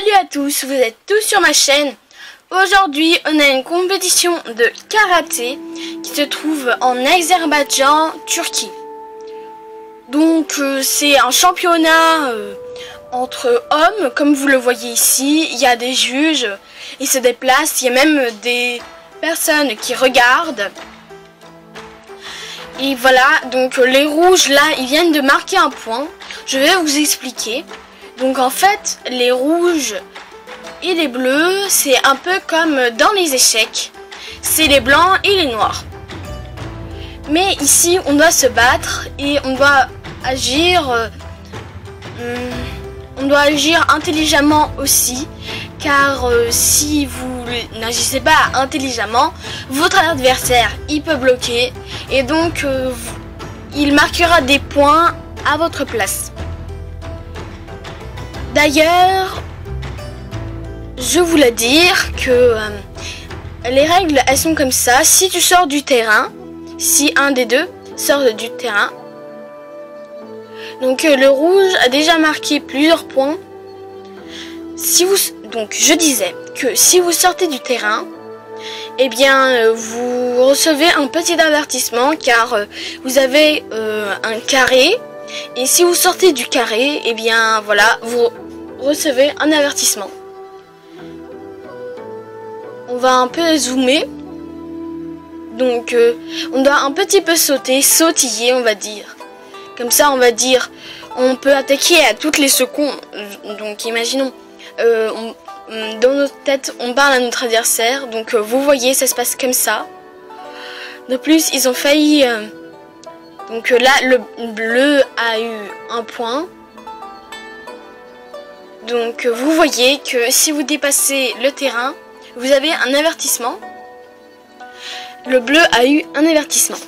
Salut à tous, vous êtes tous sur ma chaîne. Aujourd'hui, on a une compétition de karaté qui se trouve en Azerbaïdjan, Turquie. Donc, euh, c'est un championnat euh, entre hommes, comme vous le voyez ici. Il y a des juges, ils se déplacent, il y a même des personnes qui regardent. Et voilà, donc les rouges là, ils viennent de marquer un point. Je vais vous expliquer. Donc en fait, les rouges et les bleus, c'est un peu comme dans les échecs. C'est les blancs et les noirs. Mais ici, on doit se battre et on doit agir. Euh, on doit agir intelligemment aussi, car euh, si vous n'agissez pas intelligemment, votre adversaire il peut bloquer et donc euh, il marquera des points à votre place. D'ailleurs, je voulais dire que euh, les règles, elles sont comme ça. Si tu sors du terrain, si un des deux sort du terrain, donc euh, le rouge a déjà marqué plusieurs points. Donc je disais que si vous sortez du terrain, eh bien euh, vous recevez un petit avertissement car vous avez un carré et si vous sortez du carré, eh bien voilà, vous recevez un avertissement. On va un peu zoomer. Donc euh, on doit un petit peu sauter, sautiller on va dire. Comme ça on va dire, on peut attaquer à toutes les secondes. Donc imaginons, euh, dans notre tête on parle à notre adversaire. Donc euh, vous voyez ça se passe comme ça. De plus ils ont failli... Donc là, le bleu a eu un point. Donc vous voyez que si vous dépassez le terrain, vous avez un avertissement. Le bleu a eu un avertissement.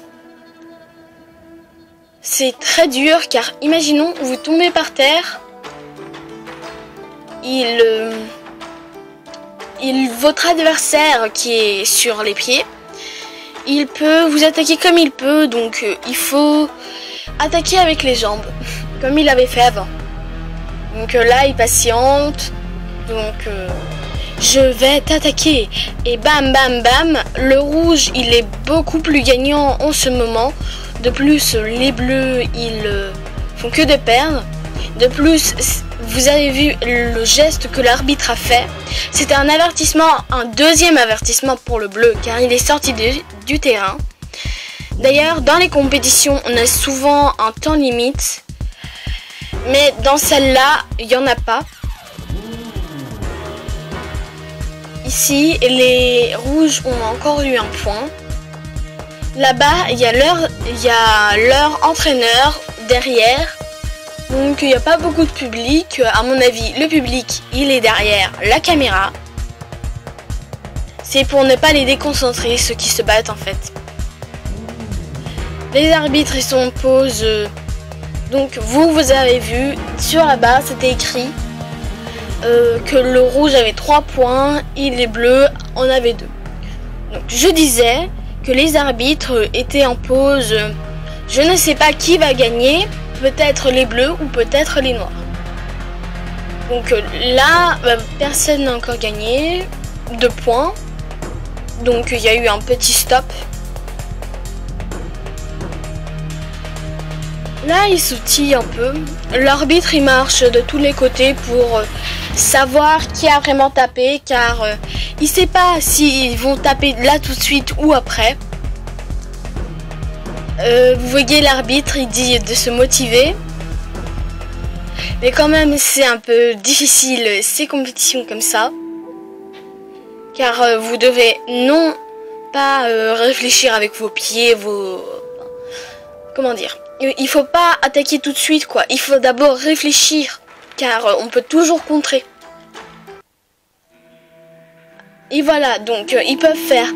C'est très dur car imaginons vous tombez par terre. Il, euh, il votre adversaire qui est sur les pieds il peut vous attaquer comme il peut, donc euh, il faut attaquer avec les jambes, comme il avait fait avant. Donc euh, là, il patiente, donc euh, je vais t'attaquer. Et bam, bam, bam, le rouge, il est beaucoup plus gagnant en ce moment. De plus, les bleus, ils font que de perdre. De plus, vous avez vu le geste que l'arbitre a fait. C'était un avertissement, un deuxième avertissement pour le bleu, car il est sorti du terrain. D'ailleurs, dans les compétitions, on a souvent un temps limite. Mais dans celle-là, il n'y en a pas. Ici, les rouges ont encore eu un point. Là-bas, il y a leur entraîneur derrière donc il n'y a pas beaucoup de public. À mon avis, le public, il est derrière la caméra. C'est pour ne pas les déconcentrer, ceux qui se battent en fait. Les arbitres, ils sont en pause. Donc vous, vous avez vu, sur la base, c'était écrit euh, que le rouge avait 3 points et les bleus en avaient 2. Donc je disais que les arbitres étaient en pause. Je ne sais pas qui va gagner, peut-être les bleus ou peut-être les noirs. Donc euh, là, bah, personne n'a encore gagné. de points. Donc il y a eu un petit stop. Là, il sautille un peu. L'arbitre, il marche de tous les côtés pour euh, savoir qui a vraiment tapé, car euh, il sait pas s'ils vont taper là tout de suite ou après. Euh, vous voyez l'arbitre, il dit de se motiver. Mais quand même, c'est un peu difficile ces compétitions comme ça. Car euh, vous devez non pas euh, réfléchir avec vos pieds, vos... Comment dire Il faut pas attaquer tout de suite, quoi. Il faut d'abord réfléchir. Car on peut toujours contrer. Et voilà, donc ils peuvent faire...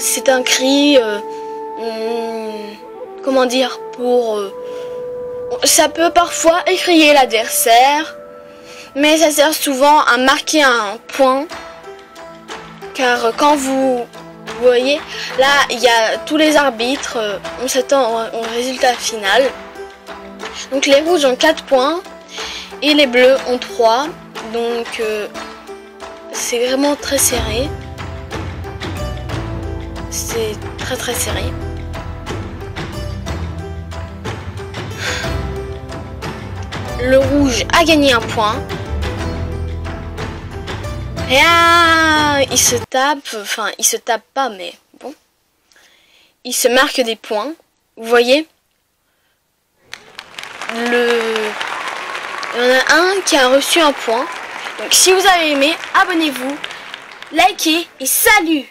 C'est un cri... Hmm, comment dire, pour... Euh, ça peut parfois effrayer l'adversaire, mais ça sert souvent à marquer un point. Car quand vous, voyez, là, il y a tous les arbitres, euh, on s'attend au, résultat final. Donc les rouges ont 4 points et les bleus ont 3. Donc, euh, c'est vraiment très serré. C'est très très serré. Le rouge a gagné un point. Et ah, il se tape, enfin, il se tape pas, mais bon. Il se marque des points. Vous voyez? Le... Il y en a un qui a reçu un point. Donc si vous avez aimé, abonnez-vous, likez et salut